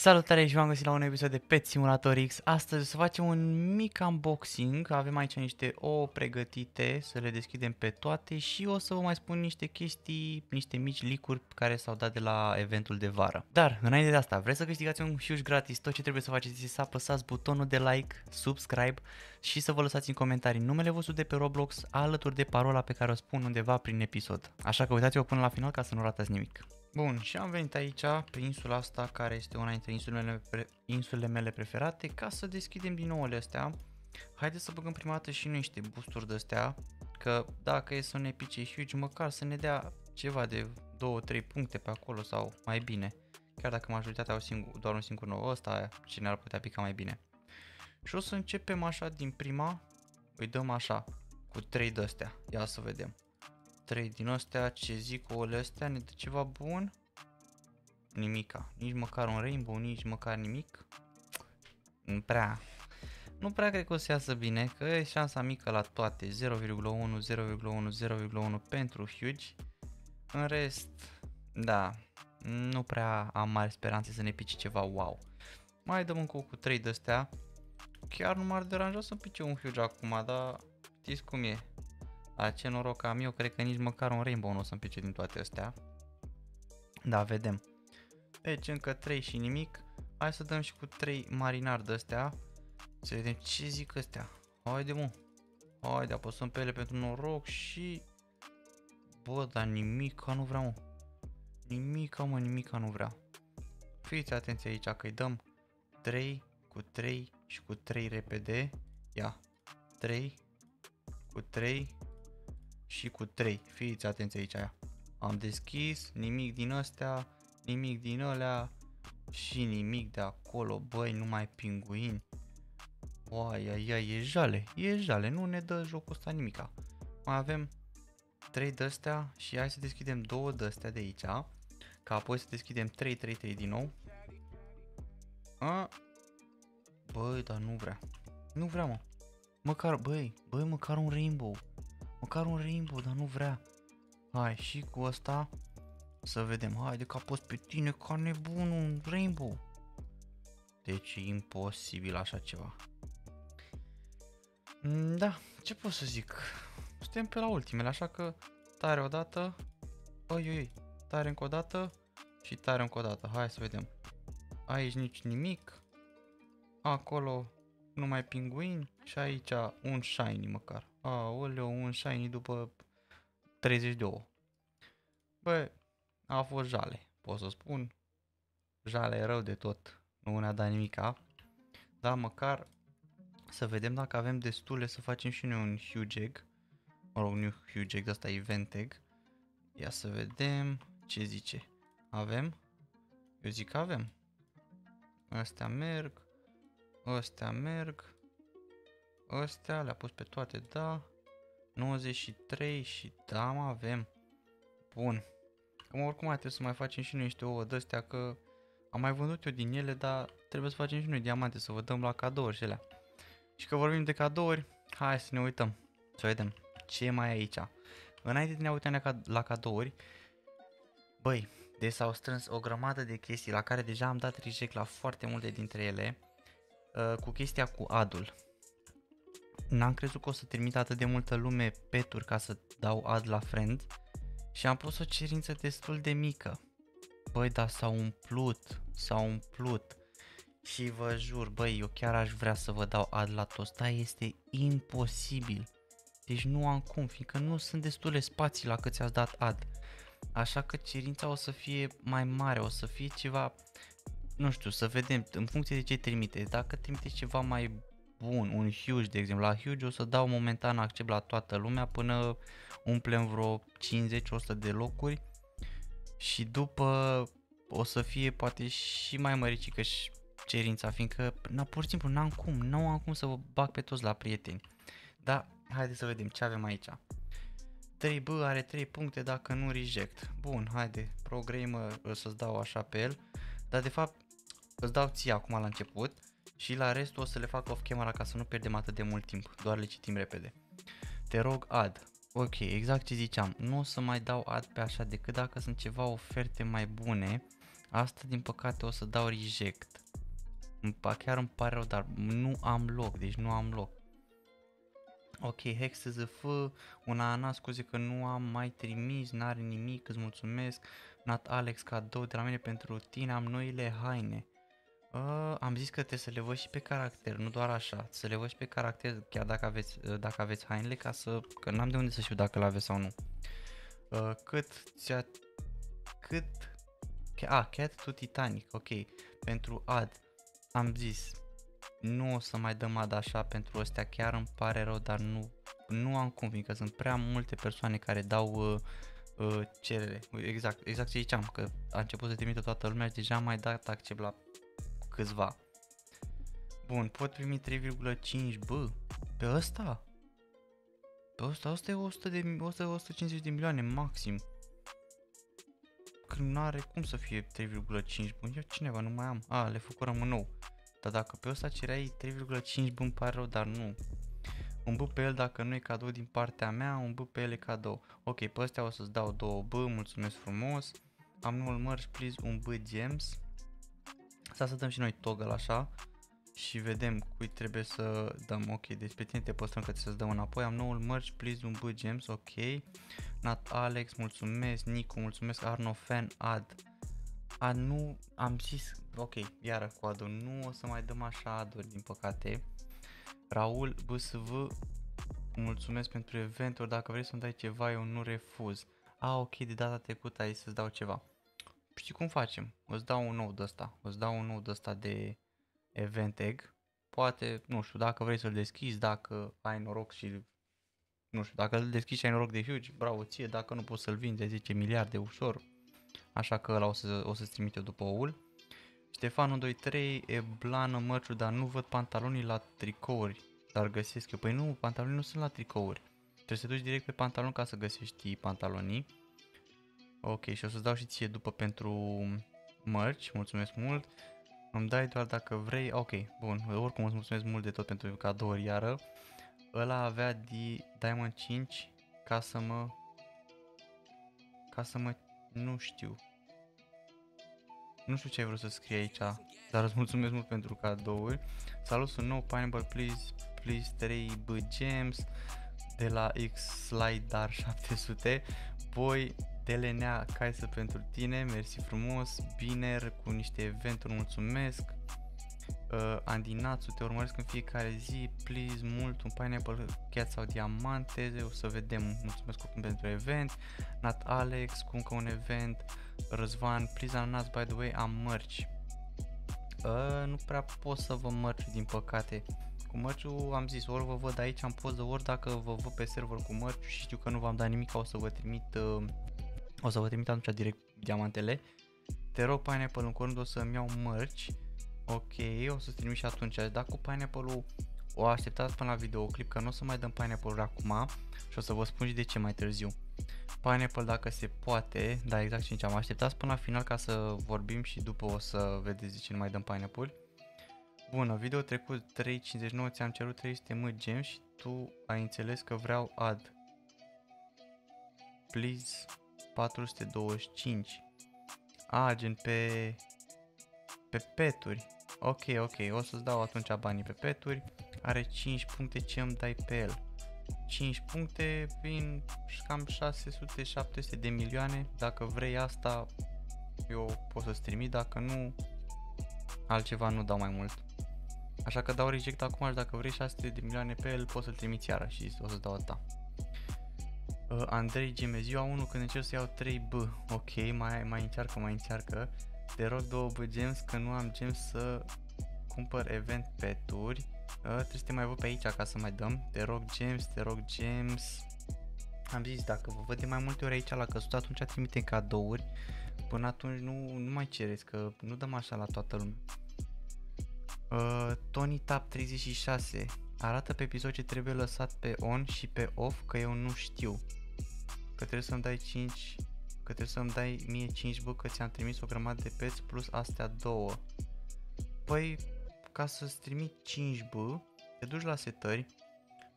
Salutare și v-am găsit la un episod de Pet Simulator X. Astăzi o să facem un mic unboxing. Avem aici niște ouă pregătite să le deschidem pe toate și o să vă mai spun niște chestii, niște mici licuri care s-au dat de la eventul de vară. Dar, înainte de asta, vreți să câștigați un huge gratis? Tot ce trebuie să faceți este să apăsați butonul de like, subscribe și să vă lăsați în comentarii numele vostru de pe Roblox alături de parola pe care o spun undeva prin episod. Așa că uitați-vă până la final ca să nu ratați nimic. Bun, și am venit aici, pe insula asta, care este una dintre insulele mele, pre- insulele mele preferate, ca să deschidem din nou astea. Haideți să băgăm prima dată și noi niște boosturi de astea, că dacă e să ne pice huge, măcar să ne dea ceva de 2-3 puncte pe acolo sau mai bine. Chiar dacă majoritatea au singur, doar un singur nou, ăsta aia, cine ar putea pica mai bine. Și o să începem așa din prima, îi dăm așa, cu 3 de astea. Ia să vedem. 3 din astea, ce zic ouăle astea, ne dă ceva bun? Nimica, nici măcar un rainbow, nici măcar nimic. Nu prea. Nu prea cred că o să iasă bine, că e șansa mică la toate, 0,1, 0,1, 0,1 pentru huge. În rest, da, nu prea am mari speranțe să ne pice ceva wow. Mai dăm încă cu 3 de astea. Chiar nu m-ar deranja să pice un huge acum, dar știți cum e. La ce noroc am eu, cred că nici măcar un rainbow nu o să-mi pice din toate astea. Da, vedem. Deci încă 3 și nimic. Hai să dăm și cu 3 marinar de astea. Să vedem ce zic astea. Haide mă. Haide, apăsăm pe ele pentru noroc și... Bă, dar nimica nu vreau mă. Nimica mă, nimica nu vrea. Fiți atenți aici că îi dăm 3 cu 3 și cu 3 repede. Ia. 3 cu 3 și cu 3. Fiți atenți aici aia. Am deschis, nimic din astea, nimic din alea și nimic de acolo, băi, numai pinguini. Oai, ai, ai, e jale, e jale, nu ne dă jocul ăsta nimica. Mai avem 3 de astea și hai să deschidem 2 de astea de aici, ca apoi să deschidem 3, 3, 3 din nou. A? Băi, dar nu vrea. Nu vrea, mă. Măcar, băi, băi, măcar un rainbow. Măcar un rainbow, dar nu vrea. Hai, și cu asta să vedem. Haide că a pus pe tine ca nebun un rainbow. Deci e imposibil așa ceva. Mm, da, ce pot să zic? Suntem pe la ultimele, așa că tare odată. Oi, oi, oi, tare încă o dată și tare încă o dată. Hai să vedem. Aici nici nimic. Acolo numai pinguini și aici un shiny măcar. Aoleu, un shiny după 30 de ouă. Bă, a fost jale, pot să spun. Jale e rău de tot, nu ne-a dat nimica. Dar măcar să vedem dacă avem destule să facem și noi un huge egg. Mă rog, nu huge egg, asta event egg. Ia să vedem ce zice. Avem? Eu zic că avem. Astea merg. Astea merg. Astea le-a pus pe toate, da. 93 și da, mă, avem. Bun. Cam oricum mai trebuie să mai facem și noi niște ouă de-astea, că am mai vândut eu din ele, dar trebuie să facem și noi diamante, să vă dăm la cadouri și alea. Și că vorbim de cadouri, hai să ne uităm, să vedem ce mai e aici. Înainte de ne uităm la cadouri, băi, deci s-au strâns o grămadă de chestii la care deja am dat reject la foarte multe dintre ele, uh, cu chestia cu adul n-am crezut că o să trimit atât de multă lume peturi ca să dau ad la friend și am pus o cerință destul de mică. Băi, dar s-au umplut, s-au umplut. Și vă jur, băi, eu chiar aș vrea să vă dau ad la toți, dar este imposibil. Deci nu am cum, fiindcă nu sunt destule spații la cât ți-ați dat ad. Așa că cerința o să fie mai mare, o să fie ceva, nu știu, să vedem în funcție de ce trimite. Dacă trimite ceva mai bun, un huge, de exemplu, la huge o să dau momentan accept la toată lumea până umplem vreo 50-100 de locuri și după o să fie poate și mai măricică și cerința, fiindcă na, pur și simplu n-am cum, nu am cum să vă bag pe toți la prieteni. Dar haideți să vedem ce avem aici. 3B are 3 puncte dacă nu reject. Bun, haide, programă să-ți dau așa pe el, dar de fapt îți dau ție acum la început și la restul o să le fac off camera ca să nu pierdem atât de mult timp, doar le citim repede. Te rog ad. Ok, exact ce ziceam, nu o să mai dau ad pe așa decât dacă sunt ceva oferte mai bune Asta din păcate o să dau reject. Chiar îmi pare rău, dar nu am loc, deci nu am loc. Ok, HexZF, un ana, scuze că nu am mai trimis, n-are nimic, îți mulțumesc. Nat Alex, cadou de la mine pentru tine, am noile haine. Uh, am zis că trebuie să le văd și pe caracter, nu doar așa, să le văd și pe caracter chiar dacă aveți, uh, dacă aveți hainele, ca să, că n-am de unde să știu dacă le aveți sau nu. Uh, cât ți-a, cât, a, Cat to Titanic, ok, pentru ad, am zis, nu o să mai dăm ad așa pentru ăstea, chiar îmi pare rău, dar nu, nu am cum, fiindcă sunt prea multe persoane care dau uh, uh, cerere, exact, exact ce ziceam, că a început să trimită toată lumea și deja am mai dat accept la câțiva. Bun, pot primi 3,5, bă, pe ăsta? Pe ăsta, ăsta e 100 de, 100, 150 de milioane maxim. Când nu are cum să fie 3,5, bun, eu cineva, nu mai am. A, le făcurăm un nou. Dar dacă pe ăsta cereai 3,5, bun, pare rău, dar nu. Un B pe el dacă nu e cadou din partea mea, un B pe el e cadou. Ok, pe ăstea o să-ți dau două B, mulțumesc frumos. Am noul merge, please, un B gems. Asta să dăm și noi toggle așa și vedem cui trebuie să dăm, ok, deci pe tine te păstrăm că să-ți dăm înapoi, am noul merge, please, un B gems, ok, Nat Alex, mulțumesc, Nico, mulțumesc, Arno Fan, ad, a, nu, am zis, ok, iară cu adul, nu o să mai dăm așa aduri, din păcate, Raul BSV, mulțumesc pentru eventuri, dacă vrei să-mi dai ceva, eu nu refuz, a, ok, de data trecută ai să-ți dau ceva, știi cum facem? Îți dau un nou de ăsta, îți dau un nou de ăsta de event egg. Poate, nu știu, dacă vrei să-l deschizi, dacă ai noroc și nu știu, dacă îl deschizi și ai noroc de huge, bravo ție, dacă nu poți să-l vinzi de 10 miliarde ușor, așa că ăla o, să, o să-ți trimite după oul. Ștefan 123, e blană mărciu, dar nu văd pantalonii la tricouri, dar găsesc eu. Păi nu, pantalonii nu sunt la tricouri. Trebuie să duci direct pe pantalon ca să găsești pantalonii. Ok, și o să-ți dau și ție după pentru mărci, mulțumesc mult. Îmi dai doar dacă vrei, ok, bun, oricum îți mulțumesc mult de tot pentru cadouri iară. Ăla avea di Diamond 5 ca să mă... Ca să mă... Nu știu. Nu știu ce ai vrut să scrie aici, dar îți mulțumesc mult pentru cadouri. Salut, sunt nou Pineapple, please, please 3 B Gems de la X Slide Dar 700. Voi Telenea Caisă pentru tine, mersi frumos, Biner cu niște eventuri, mulțumesc. Uh, Andinatsu, te urmăresc în fiecare zi, please, mult, un pineapple, cat sau diamante, o să vedem, mulțumesc oricum pentru event. Nat Alex cu încă un event, Răzvan, please ananas, by the way, am mărci. Uh, nu prea pot să vă mărci, din păcate. Cu mărciul am zis, ori vă văd aici am poză, ori dacă vă văd pe server cu mărciul și știu că nu v-am dat nimic, o să vă trimit uh, o să vă trimit atunci direct diamantele. Te rog Pineapple în curând o să-mi iau mărci. Ok, o să-ți trimit și atunci. Dacă cu Pineapple-ul o așteptați până la videoclip că nu o să mai dăm Pineapple acum și o să vă spun și de ce mai târziu. Pineapple dacă se poate, da exact ce am așteptat până la final ca să vorbim și după o să vedeți de ce nu mai dăm Pineapple. Bună, video trecut 3.59 ți-am cerut 300 mă gem și tu ai înțeles că vreau ad. Please 425. A, gen pe... Pe peturi. Ok, ok, o să-ți dau atunci banii pe peturi. Are 5 puncte, ce îmi dai pe el? 5 puncte vin cam 600-700 de milioane. Dacă vrei asta, eu pot să-ți trimit, dacă nu, altceva nu dau mai mult. Așa că dau reject acum și dacă vrei 600 de milioane pe el, poți să-l trimiți iară și o să dau ta. Uh, Andrei Gemes, ziua 1 când încerc să iau 3B, ok, mai, mai încearcă, mai încearcă. Te rog 2 B gems că nu am gems să cumpăr event pe turi. Uh, trebuie să te mai văd pe aici ca să mai dăm. Te rog gems, te rog gems. Am zis, dacă vă văd de mai multe ori aici la căsut, atunci trimite cadouri. Până atunci nu, nu mai cereți, că nu dăm așa la toată lumea. Uh, Tony Tap 36 Arată pe episod ce trebuie lăsat pe on și pe off, că eu nu știu că trebuie să-mi dai 5, că trebuie să-mi dai mie 5 bă, că ți-am trimis o grămadă de peți plus astea două. Păi, ca să-ți trimit 5 bă, te duci la setări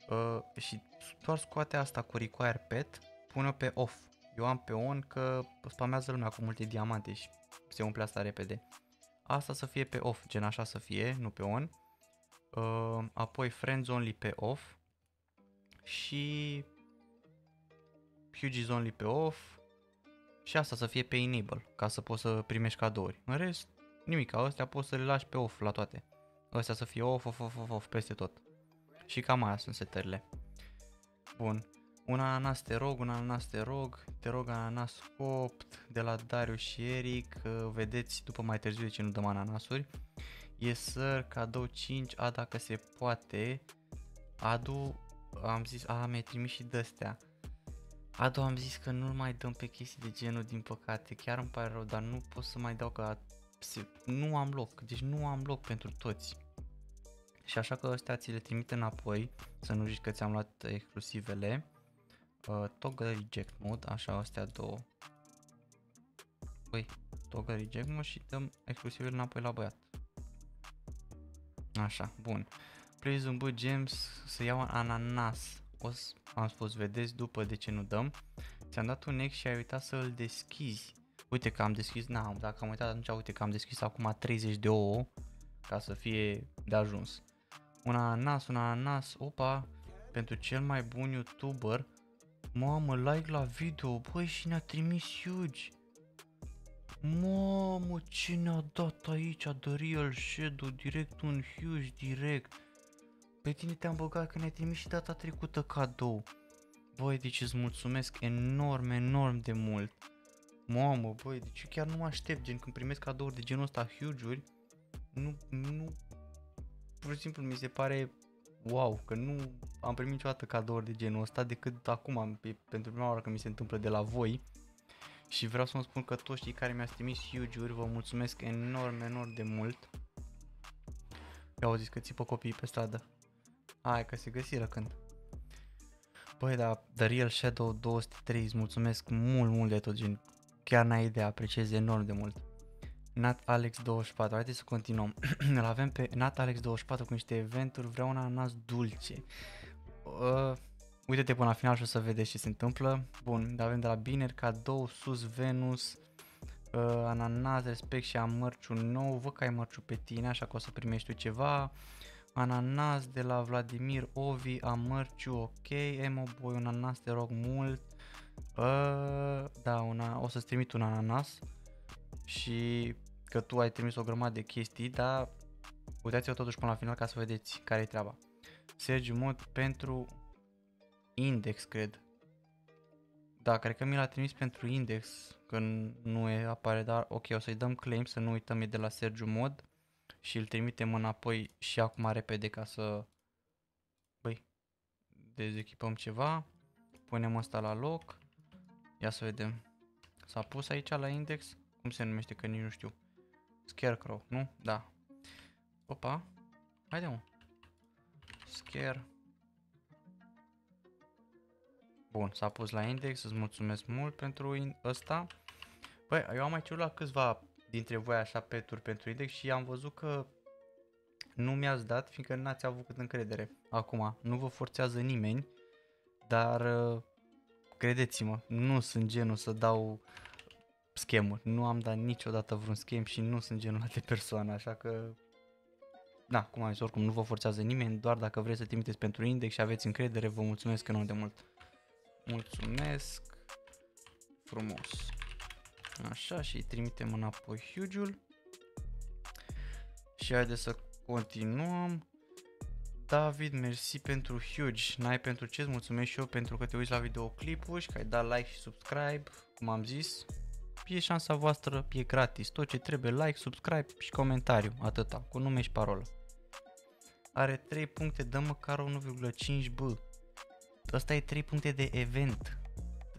uh, și doar scoate asta cu require pet, pune pe off. Eu am pe on că spamează lumea cu multe diamante și se umple asta repede. Asta să fie pe off, gen așa să fie, nu pe on. Uh, apoi friends only pe off. Și Huge only pe off. Și asta să fie pe enable, ca să poți să primești cadouri. În rest, nimic, astea poți să le lași pe off la toate. Astea să fie off, off, off, off, off peste tot. Și cam aia sunt setările. Bun. Un ananas te rog, un ananas te rog, te rog ananas copt de la Darius și Eric, vedeți după mai târziu de ce nu dăm ananasuri. Yes sir, cadou 5, a dacă se poate, adu, am zis, a mi-ai trimis și de-astea. Adu am zis că nu mai dăm pe chestii de genul din păcate, chiar îmi pare rău, dar nu pot să mai dau că nu am loc, deci nu am loc pentru toți. Și așa că ăstea ți le trimit înapoi, să nu zici că ți-am luat exclusivele. Uh, toggle reject mode, așa astea două. Păi, toggle reject mode și dăm exclusivele înapoi la băiat. Așa, bun. Please un bă gems să iau ananas. O să, am spus, vedeți după de ce nu dăm. Ți-am dat un ex și ai uitat să îl deschizi. Uite că am deschis, n-am, dacă am uitat atunci, uite că am deschis acum 30 de ouă ca să fie de ajuns. Un ananas, un ananas, opa, pentru cel mai bun youtuber. Mamă, like la video, băi și ne-a trimis huge. Mamă, ce ne-a dat aici, The Real Shadow, direct un huge, direct. Pe tine te-am băgat că ne-ai trimis și data trecută cadou. Băi, deci îți mulțumesc enorm, enorm de mult. Mamă, băi, deci chiar nu mă aștept, gen când primesc cadouri de genul ăsta huge-uri, nu, nu, pur și simplu mi se pare wow, că nu am primit niciodată cadouri de genul ăsta decât acum, pe, pentru prima oară când mi se întâmplă de la voi. Și vreau să vă spun că toți cei care mi-ați trimis huge-uri, vă mulțumesc enorm, enorm de mult. Ia auziți că țipă copiii pe stradă. Hai că se găsiră când. Băi, da, The Real Shadow 203, îți mulțumesc mult, mult de tot, gen. Chiar n-ai idee, apreciez enorm de mult. Nat Alex 24, haideți să continuăm. Îl avem pe Nat Alex 24 cu niște eventuri, vreau un ananas dulce. Uh, uite-te până la final și o să vedeți ce se întâmplă. Bun, avem de la Biner, cadou, sus Venus, uh, ananas, respect și am mărciu nou. Văd că ai mărciu pe tine, așa că o să primești tu ceva. Ananas de la Vladimir Ovi, am mărciu, ok. Emo Boy, un ananas, te rog mult. Uh, da, una, o să-ți trimit un ananas și că tu ai trimis o grămadă de chestii, dar uitați-vă totuși până la final ca să vedeți care e treaba. Sergiu Mod pentru index, cred. Da, cred că mi l-a trimis pentru index, că nu e apare, dar ok, o să-i dăm claim, să nu uităm, e de la Sergiu Mod și îl trimitem înapoi și acum repede ca să, băi, dezechipăm ceva, punem asta la loc, ia să vedem, s-a pus aici la index, cum se numește că nici nu știu, Scarecrow, nu? Da. Opa, haide mă, Scare, Bun, s-a pus la index, îți mulțumesc mult pentru ăsta. Băi, eu am mai cerut la câțiva dintre voi așa peturi pentru index și am văzut că nu mi-ați dat, fiindcă n-ați avut cât încredere. Acum, nu vă forțează nimeni, dar uh, credeți-mă, nu sunt genul să dau schemuri. Nu am dat niciodată vreun schem și nu sunt genul de persoană, așa că da, cum am zis, oricum nu vă forțează nimeni, doar dacă vreți să trimiteți pentru index și aveți încredere, vă mulțumesc enorm de mult. Mulțumesc frumos. Așa și trimitem înapoi huge-ul. Și haideți să continuăm. David, mersi pentru huge, n-ai pentru ce, mulțumesc și eu pentru că te uiți la videoclipuri și că ai dat like și subscribe, cum am zis. E șansa voastră, e gratis, tot ce trebuie, like, subscribe și comentariu, atâta, cu nume și parolă. Are 3 puncte, dă măcar 1,5 b. Asta e 3 puncte de event.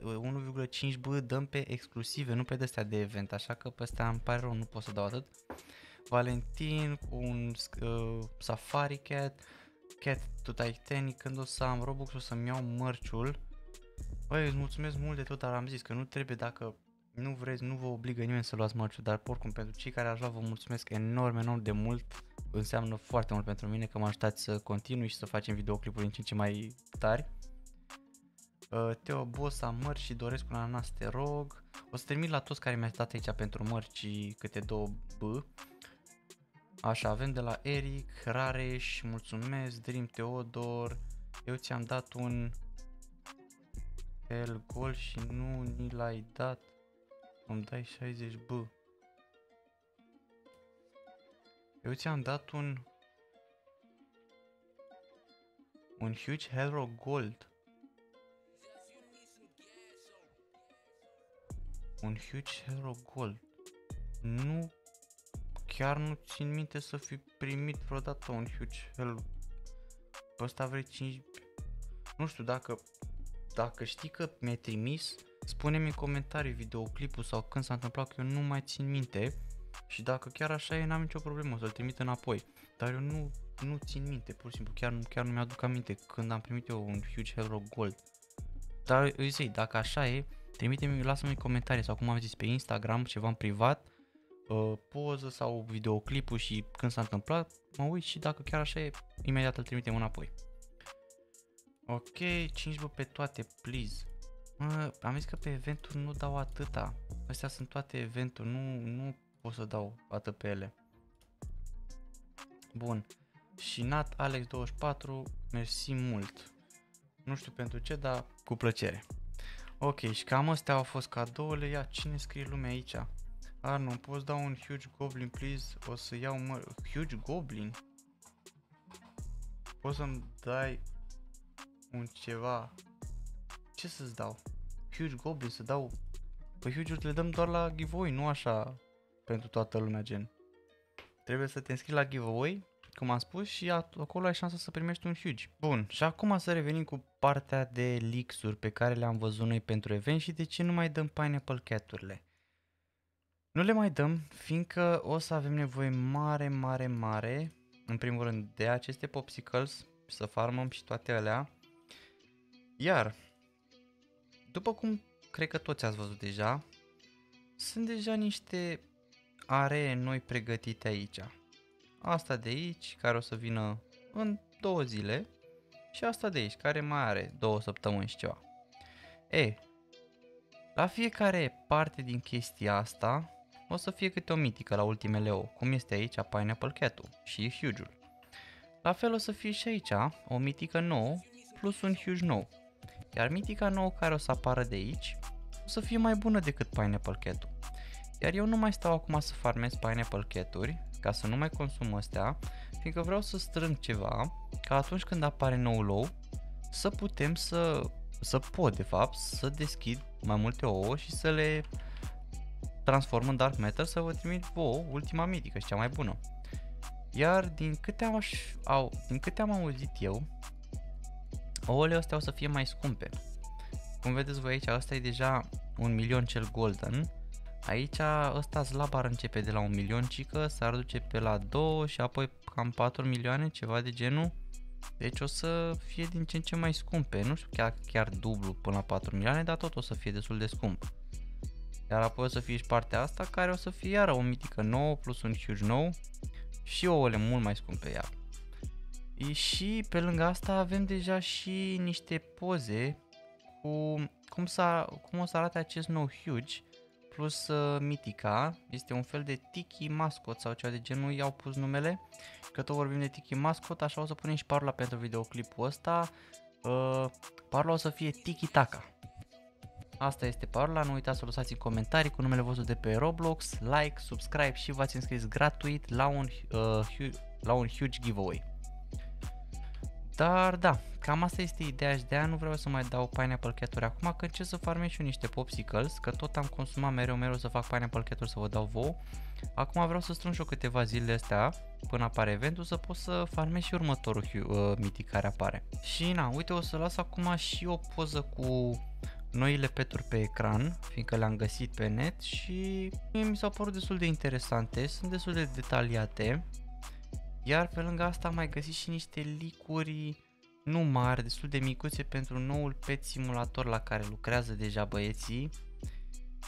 1,5 b dăm pe exclusive, nu pe destea de event, așa că pe ăsta îmi pare rău, nu pot să dau atât. Valentin cu un uh, Safari Cat, Cat to Titanic, când o să am Robux o să-mi iau mărciul. Băi, îți mulțumesc mult de tot, dar am zis că nu trebuie dacă nu vreți, nu vă obligă nimeni să luați mărciul, dar oricum pentru cei care aș vrea vă mulțumesc enorm, enorm de mult. Înseamnă foarte mult pentru mine că mă ajutați să continui și să facem videoclipuri în ce mai tari. Uh, Teo Bosa, mărci și doresc un ananas, te rog. O să termin la toți care mi-ați dat aici pentru mărci câte două B. Așa, avem de la Eric, Rareș, mulțumesc, Dream Teodor. Eu ți-am dat un el gol și nu ni l-ai dat. Îmi dai 60 B. Eu ți-am dat un un huge hero gold. Un huge hero gold. Nu chiar nu țin minte să fi primit vreodată un huge hero. Pe ăsta vrei 5 Nu știu dacă dacă știi că mi-ai trimis, spune-mi în comentarii videoclipul sau când s-a întâmplat că eu nu mai țin minte și dacă chiar așa e, n-am nicio problemă să-l trimit înapoi. Dar eu nu, nu țin minte, pur și simplu, chiar, chiar nu mi-aduc aminte când am primit eu un Huge Hero Gold. Dar îi zic, dacă așa e, trimite-mi, lasă-mi în comentarii sau cum am zis pe Instagram, ceva în privat, uh, poză sau videoclipul și când s-a întâmplat, mă uit și dacă chiar așa e, imediat îl trimitem înapoi. Ok, 5 bă pe toate, please. Mă, am zis că pe eventuri nu dau atâta. Astea sunt toate eventuri, nu, nu pot să dau atât pe ele. Bun. Și Nat Alex24, mersi mult. Nu știu pentru ce, dar cu plăcere. Ok, și cam astea au fost cadourile. Ia, cine scrie lumea aici? Arno, poți da un Huge Goblin, please? O să iau mă... Huge Goblin? Poți să-mi dai un ceva... Ce să-ți dau? Huge Goblin, să dau... Păi huge le dăm doar la giveaway, nu așa pentru toată lumea gen. Trebuie să te înscrii la giveaway, cum am spus, și acolo ai șansa să primești un huge. Bun, și acum să revenim cu partea de leaks-uri pe care le-am văzut noi pentru event și de ce nu mai dăm Pineapple Cat-urile. Nu le mai dăm, fiindcă o să avem nevoie mare, mare, mare, în primul rând, de aceste popsicles, să farmăm și toate alea. Iar, după cum cred că toți ați văzut deja, sunt deja niște aree noi pregătite aici. Asta de aici, care o să vină în două zile, și asta de aici, care mai are două săptămâni și ceva. E, la fiecare parte din chestia asta o să fie câte o mitică la ultimele O, cum este aici Pineapple Cat-ul și Huge-ul. La fel o să fie și aici o mitică nouă plus un Huge nou. Iar mitica nouă care o să apară de aici o să fie mai bună decât Pineapple Cat-ul. Iar eu nu mai stau acum să farmez Pineapple Cat-uri ca să nu mai consum astea, fiindcă vreau să strâng ceva ca atunci când apare nou low să putem să, să pot de fapt să deschid mai multe ouă și să le transform în Dark Matter să vă trimit vouă ultima mitică și cea mai bună. Iar din câte am, au, din câte am auzit eu, ouăle astea o să fie mai scumpe. Cum vedeți voi aici, asta e deja un milion cel golden. Aici ăsta slabar începe de la un milion cică, s-ar duce pe la 2 și apoi cam 4 milioane, ceva de genul. Deci o să fie din ce în ce mai scumpe, nu știu chiar, chiar dublu până la 4 milioane, dar tot o să fie destul de scump. Iar apoi o să fie și partea asta care o să fie iară o mitică nouă plus un huge nou și ouăle mult mai scumpe iar. Și pe lângă asta avem deja și niște poze cu cum, s-a, cum o să arate acest nou Huge plus uh, Mitica. Este un fel de Tiki Mascot sau ceva de genul, i-au pus numele. Că tot vorbim de Tiki Mascot, așa o să punem și parola pentru videoclipul ăsta. Uh, parola o să fie Tiki Taka. Asta este parola, nu uitați să lăsați în comentarii cu numele vostru de pe Roblox, like, subscribe și v-ați înscris gratuit la un, uh, la un huge giveaway. Dar da, cam asta este ideea și de aia nu vreau să mai dau pineapple cat acum, că ce să farmez și eu niște popsicles, că tot am consumat mereu mereu să fac pineapple cat să vă dau vouă. Acum vreau să strâng și eu câteva zile astea până apare eventul să pot să farmez și următorul uh, mitic care apare. Și na, uite o să las acum și o poză cu noile peturi pe ecran, fiindcă le-am găsit pe net și mi s-au părut destul de interesante, sunt destul de detaliate iar pe lângă asta am mai găsit și niște licuri nu mari, destul de micuțe pentru noul pet simulator la care lucrează deja băieții.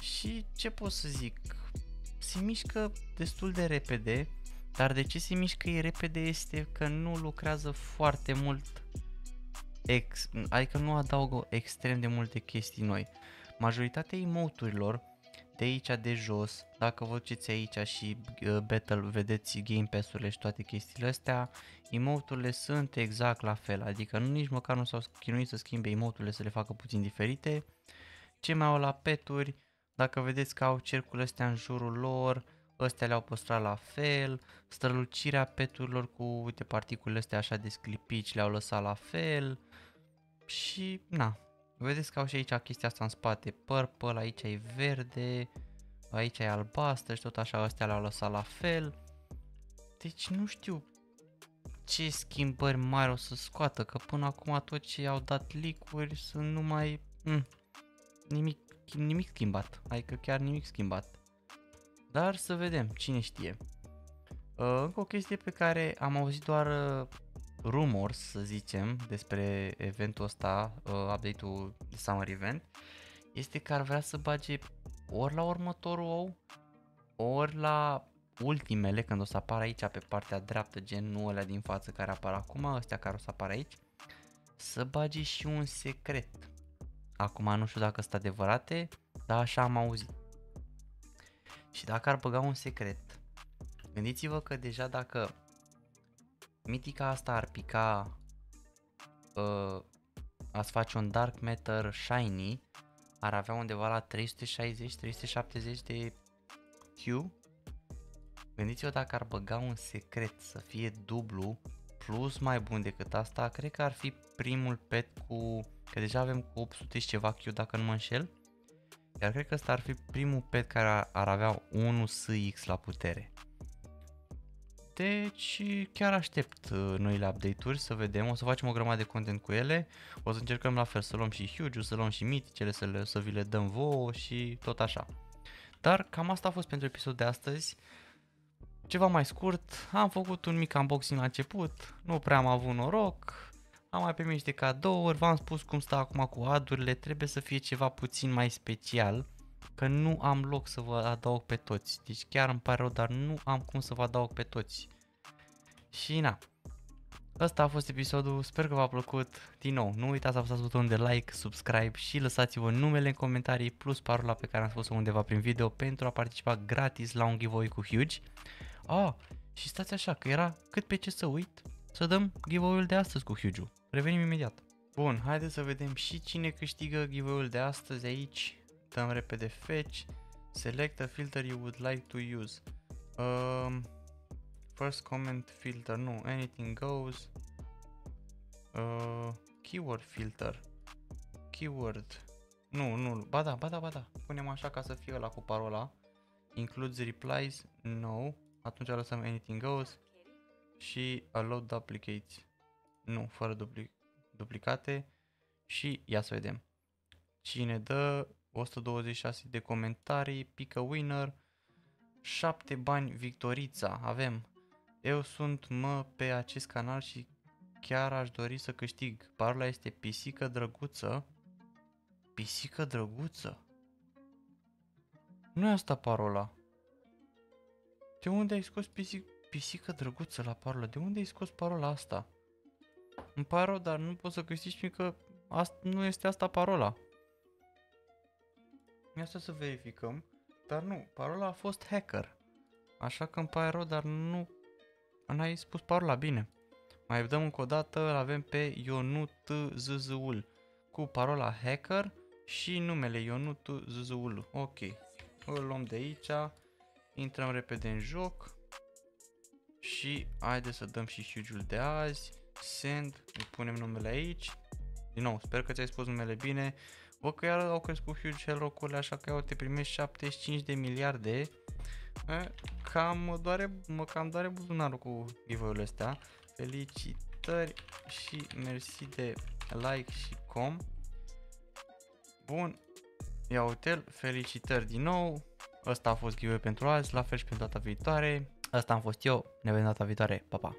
Și ce pot să zic, se mișcă destul de repede, dar de ce se mișcă ei repede este că nu lucrează foarte mult ex, adică nu adaugă extrem de multe chestii noi. Majoritatea emoturilor de aici de jos, dacă vă duceți aici și uh, Battle vedeți Game Pass-urile și toate chestiile astea, emoturile sunt exact la fel, adică nu nici măcar nu s-au chinuit să schimbe emoturile să le facă puțin diferite. Ce mai au la peturi, dacă vedeți că au cercurile astea în jurul lor, ăstea le-au păstrat la fel, strălucirea peturilor cu, uite, particulele astea așa de sclipici le-au lăsat la fel și, na, vedeți că au și aici chestia asta în spate, purple, aici e verde, aici e albastră și tot așa astea le-au lăsat la fel. Deci nu știu ce schimbări mari o să scoată, că până acum tot ce au dat licuri sunt numai mm, nimic, nimic schimbat, adică chiar nimic schimbat. Dar să vedem, cine știe. Uh, încă o chestie pe care am auzit doar uh, rumors, să zicem, despre eventul ăsta, uh, update-ul de Summer Event, este că ar vrea să bage ori la următorul ou, ori la ultimele, când o să apară aici pe partea dreaptă, gen nu alea din față care apar acum, ăstea care o să apară aici, să bage și un secret. Acum nu știu dacă sunt adevărate, dar așa am auzit. Și dacă ar băga un secret, gândiți-vă că deja dacă mitica asta ar pica uh, ați face un Dark Matter Shiny, ar avea undeva la 360-370 de Q. Gândiți-vă dacă ar băga un secret să fie dublu plus mai bun decât asta, cred că ar fi primul pet cu, că deja avem cu 800 și ceva Q dacă nu mă înșel, iar cred că ăsta ar fi primul pet care ar avea 1 SX la putere. Deci chiar aștept uh, noile update-uri să vedem, o să facem o grămadă de content cu ele, o să încercăm la fel să luăm și huge să luăm și miticele, să, le, să vi le dăm vouă și tot așa. Dar cam asta a fost pentru episodul de astăzi. Ceva mai scurt, am făcut un mic unboxing la început, nu prea am avut noroc, am mai primit niște cadouri, v-am spus cum stă acum cu adurile, trebuie să fie ceva puțin mai special, că nu am loc să vă adaug pe toți. Deci chiar îmi pare rău, dar nu am cum să vă adaug pe toți. Și na, Asta a fost episodul, sper că v-a plăcut. Din nou, nu uitați să apăsați butonul de like, subscribe și lăsați-vă numele în comentarii plus parola pe care am spus-o undeva prin video pentru a participa gratis la un giveaway cu Huge. Ah, și stați așa, că era cât pe ce să uit să dăm giveaway-ul de astăzi cu Huge. Revenim imediat. Bun, haideți să vedem și cine câștigă giveaway-ul de astăzi aici. Dăm repede fetch. Select a filter you would like to use. Um, first comment filter, nu, anything goes. Uh, keyword filter. Keyword. Nu, nu, ba da, ba da, ba da. Punem așa ca să fie la cu parola. Includes replies, no. Atunci lăsăm anything goes. Și allow duplicates. Nu, fără dupli duplicate. Și ia să vedem. Cine dă 126 de comentarii, pică winner, 7 bani Victorița, avem. Eu sunt mă pe acest canal și chiar aș dori să câștig. Parola este pisică drăguță. Pisică drăguță? Nu e asta parola. De unde ai scos pisic, pisică drăguță la parola? De unde ai scos parola asta? Îmi pare rău, dar nu poți să câștigi fiindcă asta, nu este asta parola. Ia să verificăm. Dar nu, parola a fost hacker. Așa că îmi pare rău, dar nu... N-ai spus parola bine. Mai dăm încă o dată, îl avem pe Ionut Zzzul cu parola hacker și numele Ionut Zzzul. Ok, îl luăm de aici, intrăm repede în joc și haide să dăm și huge de azi, send, îi punem numele aici. Din nou, sper că ți-ai spus numele bine. Văd că iar au crescut huge rocurile, așa că te primești 75 de miliarde. Cam doare, mă cam doare buzunarul cu giveaway-urile astea. Felicitări și mersi de like și com. Bun, ia uite felicitări din nou. Ăsta a fost giveaway pentru azi, la fel și pentru data viitoare. Asta am fost eu, ne vedem data viitoare, pa, pa!